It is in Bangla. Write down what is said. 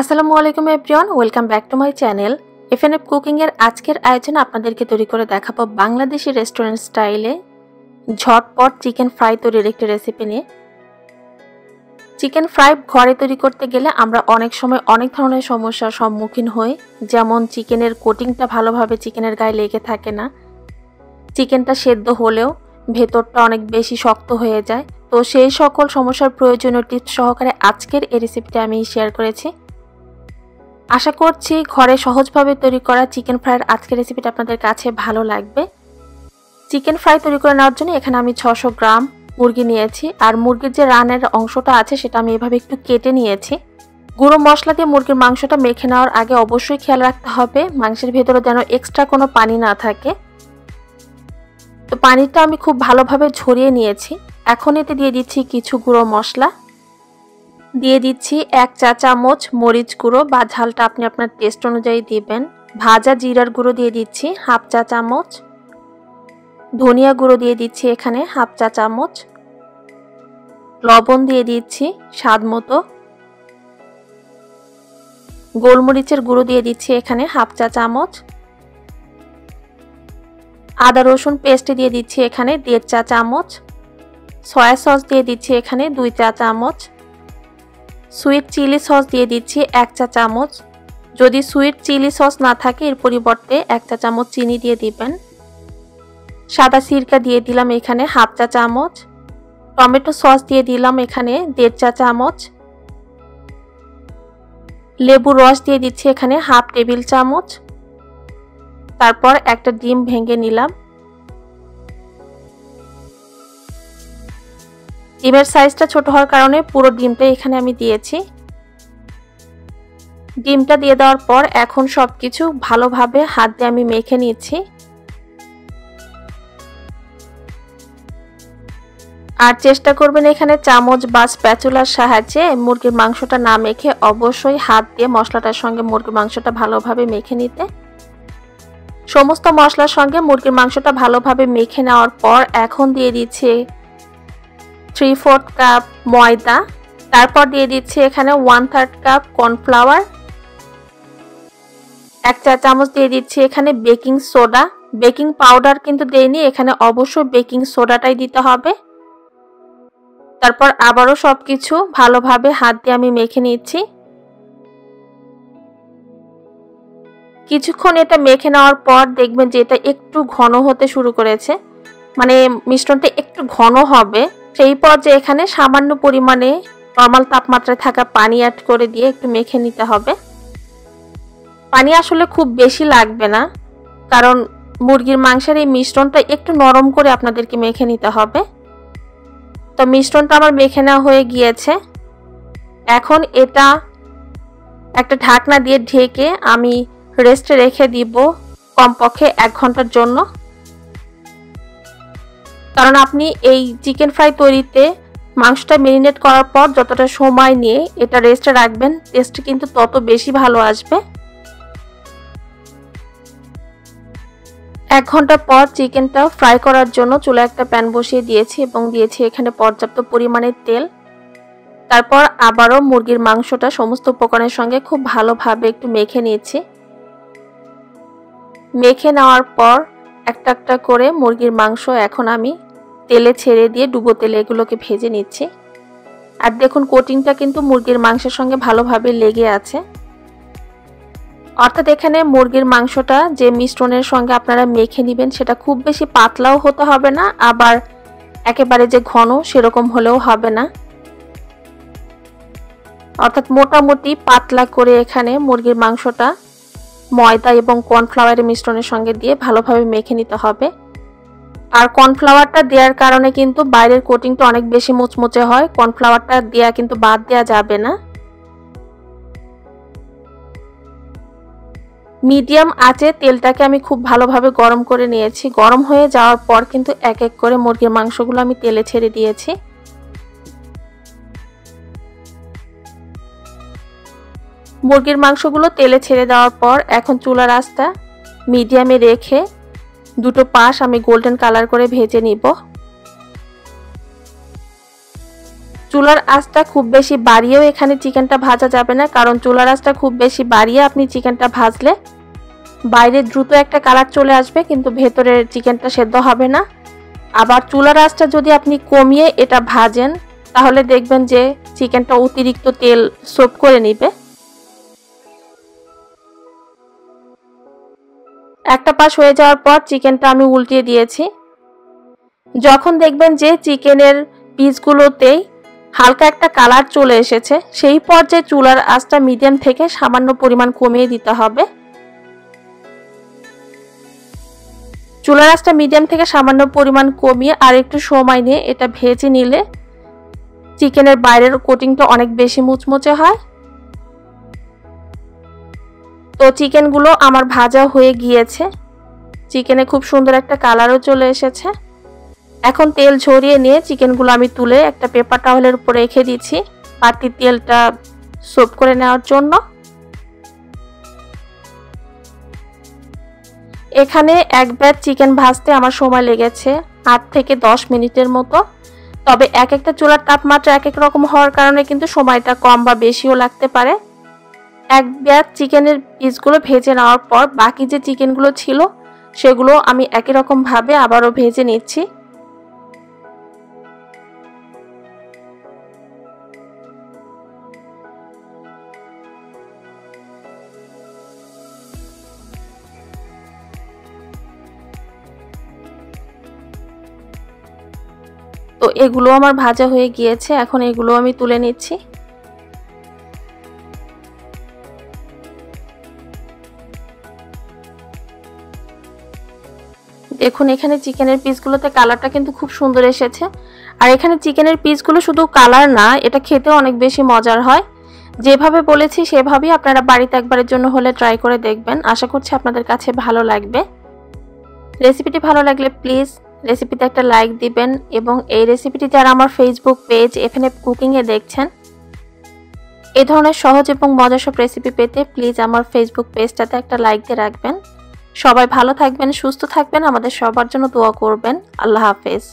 আসসালামু আলাইকুম everyone, welcome back to my channel. FNF cooking এর আজকের আয়োজন আপনাদেরকে তৈরি করে দেখাবো বাংলাদেশি রেস্টুরেন্ট স্টাইলে ঝটপট চিকেন ফ্রাই তৈরির একটি রেসিপি নিয়ে। চিকেন ফ্রাই ঘরে তৈরি করতে গেলে আমরা অনেক সময় অনেক ধরনের সমস্যার সম্মুখীন হই, যেমন চিকেনের কোটিংটা ভালোভাবে চিকেনের গায়ে লেগে থাকে না। চিকেনটা সেদ্ধ হলেও ভেতরটা অনেক বেশি শক্ত হয়ে যায়। তো সেই সকল সমস্যার প্রয়োজনীয় টিপস সহকারে আজকের এই রেসিপিটা আমি শেয়ার করেছি। আশা করছি ঘরে সহজভাবে তৈরি করা চিকেন ফ্রাইয়ের আজকের রেসিপিটা আপনাদের কাছে ভালো লাগবে। চিকেন ফ্রাই তৈরি করে নেওয়ার জন্য এখানে আমি ছশো গ্রাম মুরগি নিয়েছি, আর মুরগির যে রানের অংশটা আছে সেটা আমি এভাবে একটু কেটে নিয়েছি। গুঁড়ো মশলা দিয়ে মুরগির মাংসটা মেখে নেওয়ার আগে অবশ্যই খেয়াল রাখতে হবে, মাংসের ভেতরে যেন এক্সট্রা কোনো পানি না থাকে। তো পানিটা আমি খুব ভালোভাবে ঝরিয়ে নিয়েছি। এখন এতে দিয়ে দিচ্ছি কিছু গুঁড়ো মশলা। দিয়ে দিচ্ছি এক চা চামচ মরিচ গুঁড়ো বা ঝালটা আপনি আপনার টেস্ট অনুযায়ী দিবেন। ভাজা জিরার গুঁড়ো দিয়ে দিচ্ছি হাফ চা চামচ। ধনিয়া গুঁড়ো দিয়ে দিচ্ছি এখানে হাফ চা চামচ। লবণ দিয়ে দিচ্ছি স্বাদ মতো। গোলমরিচের গুঁড়ো দিয়ে দিচ্ছি এখানে হাফ চা চামচ। আদা রসুন পেস্ট দিয়ে দিচ্ছি এখানে দেড় চা চামচ। সয়া সস দিয়ে দিচ্ছি এখানে দুই চা চামচ। সুইট চিলি সস দিয়ে দিচ্ছি এক চা চামচ। যদি সুইট চিলি সস না থাকে, এর পরিবর্তে এক চা চামচ চিনি দিয়ে দিবেন। সাদা সিরকা দিয়ে দিলাম এখানে হাফ চা চামচ। টমেটো সস দিয়ে দিলাম এখানে দেড় চা চামচ। লেবু রস দিয়ে দিচ্ছি এখানে হাফ টেবিল চামচ। তারপর একটা ডিম ভেঙে নিলাম। ডিমের সাইজটা ছোট হওয়ার কারণে পুরো ডিমটা এখানে আমি দিয়েছি। ডিমটা দিয়ে দেওয়ার পর এখন সব কিছু ভালোভাবে হাত দিয়ে আমি মেখে নিচ্ছি আর চেষ্টা করবেন এখানে চামচ বা স্প্যাচুলার সাহায্যে মুরগির মাংসটা না মেখে অবশ্যই হাত দিয়ে মশলাটার সঙ্গে মুরগির মাংসটা ভালোভাবে মেখে নিতে। সমস্ত মশলার সঙ্গে মুরগির মাংসটা ভালোভাবে মেখে নেওয়ার পর এখন দিয়ে দিচ্ছি থ্রি ফোর্থ কাপ ময়দা, তারপর দিয়ে দিচ্ছি এখানে ওয়ান থার্ড কাপ কর্নফ্লাওয়ার এক চা চামচ দিয়ে দিচ্ছি এখানে বেকিং সোডা বেকিং পাউডার কিন্তু দেয়নি এখানে অবশ্যই বেকিং সোডাটাই দিতে হবে। তারপর আবারও সব কিছু ভালোভাবে হাত দিয়ে আমি মেখে নিচ্ছি। কিছুক্ষণ এটা মেখে নেওয়ার পর দেখবেন যে এটা একটু ঘন হতে শুরু করেছে। মানে মিশ্রণটা একটু ঘন হবে। সেই পর্যায়ে এখানে সামান্য পরিমাণে নর্মাল তাপমাত্রায় থাকা পানি অ্যাড করে দিয়ে একটু মেখে নিতে হবে। পানি আসলে খুব বেশি লাগবে না, কারণ মুরগির মাংসের এই মিশ্রণটা একটু নরম করে আপনাদেরকে মেখে নিতে হবে। তো মিশ্রণটা আমার মেখে নেওয়া হয়ে গিয়েছে। এখন এটা একটা ঢাকনা দিয়ে ঢেকে আমি রেস্টে রেখে দিব কমপক্ষে এক ঘণ্টার জন্য। কারণ আপনি এই চিকেন ফ্রাই তৈরিতে মাংসটা মেরিনেট করার পর যতটা সময় নিয়ে এটা রেস্টে রাখবেন টেস্ট কিন্তু তত বেশি ভালো আসবে। এক ঘণ্টা পর চিকেনটা ফ্রাই করার জন্য চুলে একটা প্যান বসিয়ে দিয়েছি এবং দিয়েছি এখানে পর্যাপ্ত পরিমাণে তেল। তারপর আবারও মুরগির মাংসটা সমস্ত উপকরণের সঙ্গে খুব ভালোভাবে একটু মেখে নিয়েছি। মেখে নেওয়ার পর একটা একটা করে মুরগির মাংস এখন আমি তেলে ছেড়ে দিয়ে ডুবো তেলে এগুলোকে ভেজে নিচ্ছি। আর দেখুন, কোটিংটা কিন্তু মুরগির মাংসের সঙ্গে ভালোভাবে লেগে আছে। অর্থাৎ এখানে মুরগির মাংসটা যে মিশ্রণের সঙ্গে আপনারা মেখে নেবেন, সেটা খুব বেশি পাতলাও হতে হবে না, আবার একেবারে যে ঘন সেরকম হলেও হবে না। অর্থাৎ মোটামুটি পাতলা করে এখানে মুরগির মাংসটা ময়দা এবং কর্নফ্লাওয়ারের মিশ্রণের সঙ্গে দিয়ে ভালোভাবে মেখে নিতে হবে। আর কর্নফ্লাওয়ারটা দেওয়ার কারণে কিন্তু বাইরের কোটিংটা অনেক বেশি মুচমুচে হয়। কর্নফ্লাওয়ারটা দেওয়া কিন্তু বাদ দেওয়া যাবে না। মিডিয়াম আঁচে তেলটাকে আমি খুব ভালোভাবে গরম করে নিয়েছি। গরম হয়ে যাওয়ার পর কিন্তু এক এক করে মুরগির মাংসগুলো আমি তেলে ছেড়ে দিয়েছি। মুরগির মাংসগুলো তেলে ছেড়ে দেওয়ার পর এখন চুলার আঁচটা মিডিয়ামে রেখে দুটো পাশ আমি গোল্ডেন কালার করে ভেজে নিব। চুলার আঁচটা খুব বেশি বাড়িয়েও এখানে চিকেনটা ভাজা যাবে না, কারণ চুলার আঁচটা খুব বেশি বাড়িয়ে আপনি চিকেনটা ভাজলে বাইরে দ্রুত একটা কালার চলে আসবে, কিন্তু ভেতরের চিকেনটা সেদ্ধ হবে না। আবার চুলার আঁচটা যদি আপনি কমিয়ে এটা ভাজেন, তাহলে দেখবেন যে চিকেনটা অতিরিক্ত তেল সোপ করে নিবে। একটা পাশ হয়ে যাওয়ার পর চিকেনটা আমি উল্টিয়ে দিয়েছি। যখন দেখবেন যে চিকেনের পিসগুলোতেই হালকা একটা কালার চলে এসেছে, সেই পর্যায়ে চুলার আঁচটা মিডিয়াম থেকে সামান্য পরিমাণ কমিয়ে দিতে হবে। চুলার আঁচটা মিডিয়াম থেকে সামান্য পরিমাণ কমিয়ে আর একটু সময় নিয়ে এটা ভেজে নিলে চিকেনের বাইরের কোটিংটা অনেক বেশি মুচমুচে হয়। তো চিকেনগুলো আমার ভাজা হয়ে গিয়েছে। চিকেনে খুব সুন্দর একটা কালারও চলে এসেছে। এখন তেল ঝরিয়ে নিয়ে চিকেনগুলো আমি তুলে একটা পেপার টাওয়েলের উপরে রেখে দিচ্ছি পাতির তেলটা সোপ করে নেওয়ার জন্য। এখানে এক ব্যাচ চিকেন ভাজতে আমার সময় লেগেছে আট থেকে দশ মিনিটের মতো। তবে এক একটা চুলার তাপমাত্রা এক এক রকম হওয়ার কারণে কিন্তু সময়টা কম বা বেশিও লাগতে পারে। এক ব্যাচ চিকেনের পিসগুলো ভেজে নেওয়ার পর বাকি যে চিকেনগুলো ছিল, সেগুলো আমি একই রকমভাবে আবারও ভেজে নিচ্ছি। তো এগুলো আমার ভাজা হয়ে গিয়েছে, এখন এগুলো আমি তুলে নিচ্ছি। দেখুন এখানে চিকেনের পিসগুলোতে কালারটা কিন্তু খুব সুন্দর এসেছে। আর এখানে চিকেনের পিসগুলো শুধু কালার না, এটা খেতে অনেক বেশি মজার হয়। যেভাবে বলেছি সেভাবেই আপনারা বাড়িতে একবারের জন্য হলে ট্রাই করে দেখবেন। আশা করছি আপনাদের কাছে ভালো লাগবে। রেসিপিটি ভালো লাগলে প্লিজ রেসিপিতে একটা লাইক দিবেন এবং এই রেসিপিটি যারা আমার ফেসবুক পেজ এফএনএফ কুকিংয়ে দেখছেন এই ধরনের সহজ এবং মজার সব রেসিপি পেতে প্লিজ আমার ফেসবুক পেজটাতে একটা লাইক দিয়ে রাখবেন। সবাই ভালো থাকবেন সুস্থ থাকবেন। আমাদের সবার জন্য দোয়া করবেন। আল্লাহ হাফেজ।